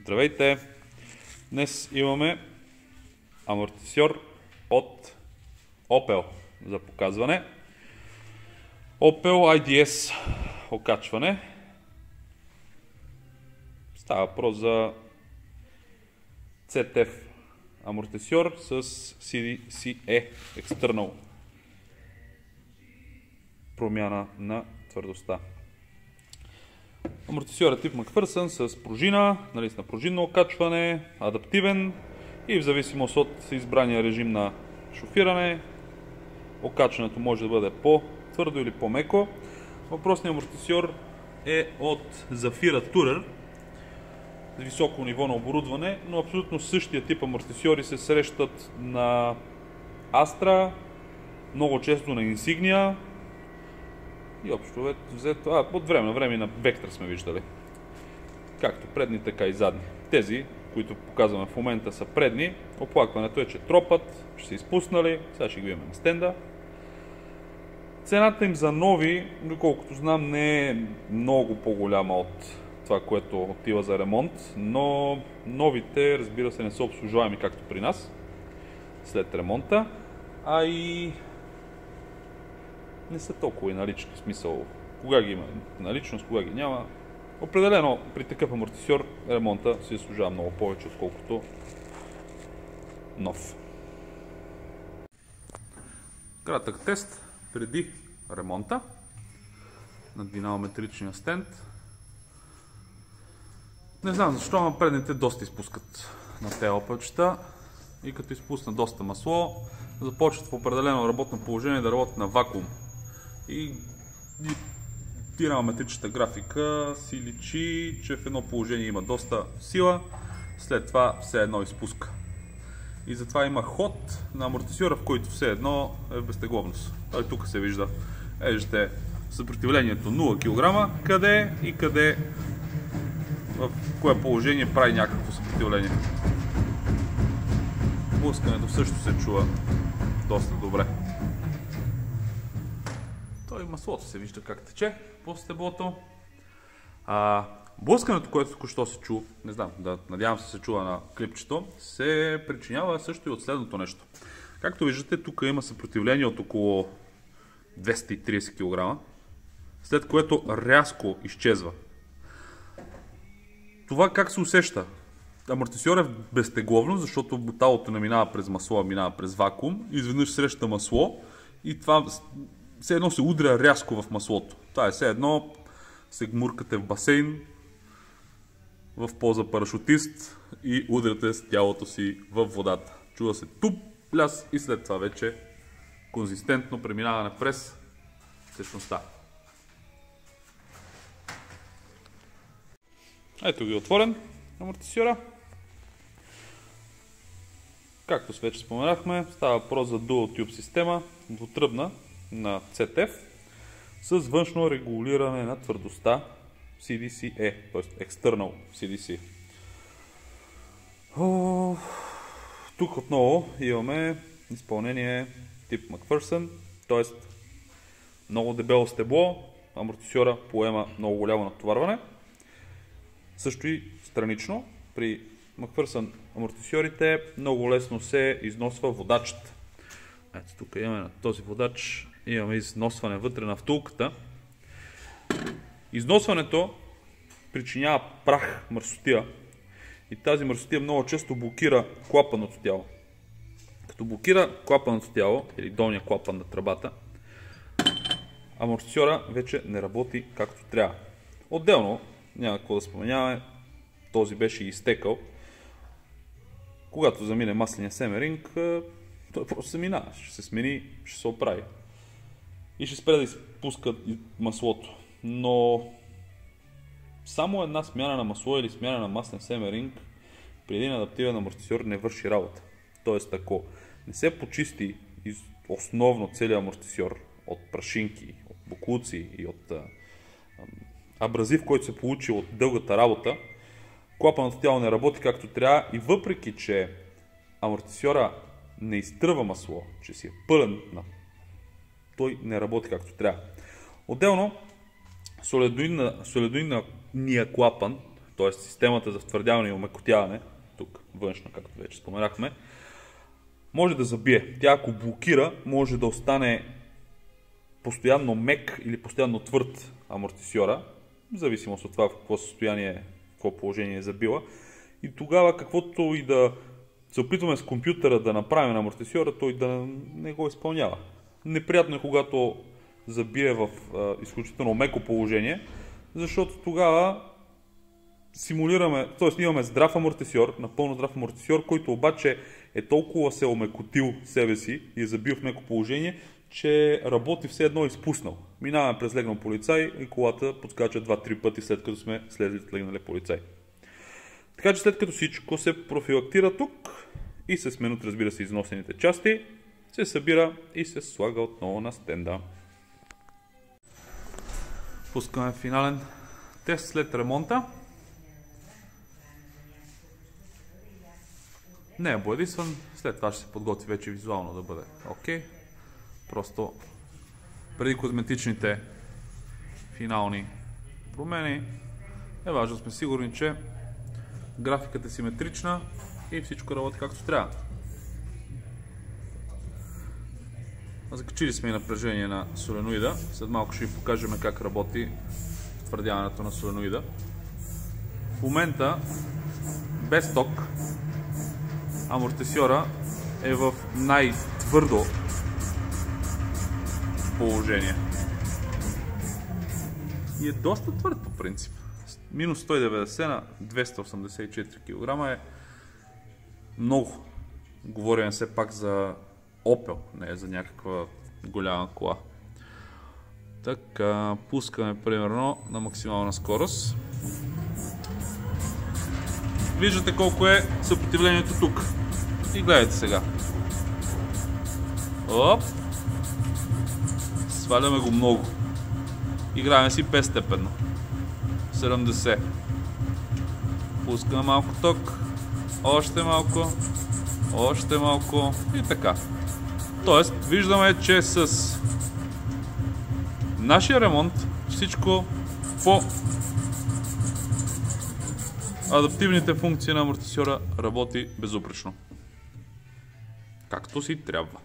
Здравейте! Днес имаме амортисьор от Opel за показване. Opel IDS окачване. Става въпрос за CTF амортисьор с CDCE External промяна на твърдостта. Амортисьор е тип Макфърсън с пружина, нали, на пружинно окачване, адаптивен и в зависимост от избрания режим на шофиране, окачването може да бъде по-твърдо или по-меко. Въпросният амортисьор е от Zafira Tourer, с високо ниво на оборудване, но абсолютно същия тип амортисьори се срещат на Astra, много често на Insignia, и общо взето, а, от време на време на Вектор сме виждали. Както предни, така и задни. Тези, които показваме в момента са предни. Оплакването е, че тропът, ще се изпуснали. Сега ще ги видим на стенда. Цената им за нови, доколкото знам, не е много по-голяма от това, което отива за ремонт, но новите, разбира се, не са обслужваеми както при нас след ремонта, а и не са толкова и налични. В смисъл, кога ги има наличност, кога ги няма. Определено при такъв амортисьор ремонта си служава много повече, отколкото нов. Кратък тест преди ремонта на динамометричния стенд. Не знам защо, но предните доста изпускат на тези опълчета и като изпусна доста масло, започват в определено работно положение да работят на вакуум и динамометричната графика си личи, че в едно положение има доста сила, след това все едно изпуска. И затова има ход на амортисьора, в който все едно е безтегловност. Той тук се вижда. Виждате съпротивлението 0 кг, къде и къде в кое положение прави някакво съпротивление. Блъскането също се чува доста добре маслото се вижда как тече по стеблото. А, блъскането, което току-що се чу, не знам, да, надявам се се чува на клипчето, се причинява също и от следното нещо. Както виждате, тук има съпротивление от около 230 кг, след което рязко изчезва. Това как се усеща? Амортисьор е безтегловно, защото буталото не минава през масло, а минава през вакуум. Изведнъж среща масло и това все едно се удря рязко в маслото. Това е все едно се гмуркате в басейн в полза парашутист и удряте с тялото си в водата. Чува се туп, пляс и след това вече конзистентно преминаване през течността. Ето ги отворен амортисьора. Както вече споменахме, става въпрос за Dual Tube система, двутръбна, на CTF с външно регулиране на твърдостта CDC-E, т.е. External CDC. О, тук отново имаме изпълнение тип McPherson, т.е. много дебело стебло, амортисьора поема много голямо натоварване. Също и странично, при McPherson амортисьорите много лесно се износва водачът. Ето тук имаме на този водач имаме износване вътре на втулката. Износването причинява прах, мърсотия. И тази мърсотия много често блокира клапаното тяло. Като блокира клапаното тяло, или долния клапан на тръбата, амортисьора вече не работи както трябва. Отделно, няма какво да споменяваме, този беше изтекал. Когато замине масления семеринг, той просто се минава. Ще се смени, ще се оправи и ще спре да изпуска маслото. Но само една смяна на масло или смяна на маслен семеринг при един адаптивен амортисьор не върши работа. Тоест, ако не се почисти основно целият амортисьор от прашинки, от буклуци и от абразив, който се получи от дългата работа, клапаното тяло не работи както трябва и въпреки, че амортисьора не изтръва масло, че си е пълен на той не работи както трябва. Отделно, солидоидния клапан, т.е. системата за втвърдяване и омекотяване, тук външна, както вече споменахме, може да забие. Тя ако блокира, може да остане постоянно мек или постоянно твърд амортисьора, в зависимост от това в какво състояние, в какво положение е забила. И тогава каквото и да се опитваме с компютъра да направим на амортисьора, той да не го изпълнява. Неприятно е, когато забие в а, изключително меко положение, защото тогава симулираме, т.е. имаме здрав амортисьор, напълно здрав амортисьор, който обаче е толкова се омекотил себе си и е забил в меко положение, че работи все едно изпуснал. Минаваме през легнал полицай и колата подскача 2-3 пъти след като сме слезли от легнале полицай. Така че след като всичко се профилактира тук и се сменят, разбира се, износените части, се събира и се слага отново на стенда. Пускаме финален тест след ремонта. Не е боядисван, след това ще се подготви вече визуално да бъде окей. Okay. Просто преди козметичните финални промени е важно сме сигурни, че графиката е симетрична и всичко работи както трябва. Закачили сме и напрежение на соленоида. След малко ще ви покажем как работи твърдяването на соленоида. В момента без ток амортисьора е в най-твърдо положение. И е доста твърд по принцип. Минус 190 на 284 кг е много. Говорим все пак за Opel, не е за някаква голяма кола. Така, пускаме примерно на максимална скорост. Виждате колко е съпротивлението тук. И гледайте сега. Оп! Сваляме го много. Играем си 5 степенно. 70. Пускаме малко ток. Още малко. Още малко. И така. Тоест, виждаме, че с нашия ремонт всичко по адаптивните функции на амортисьора работи безупречно. Както си трябва.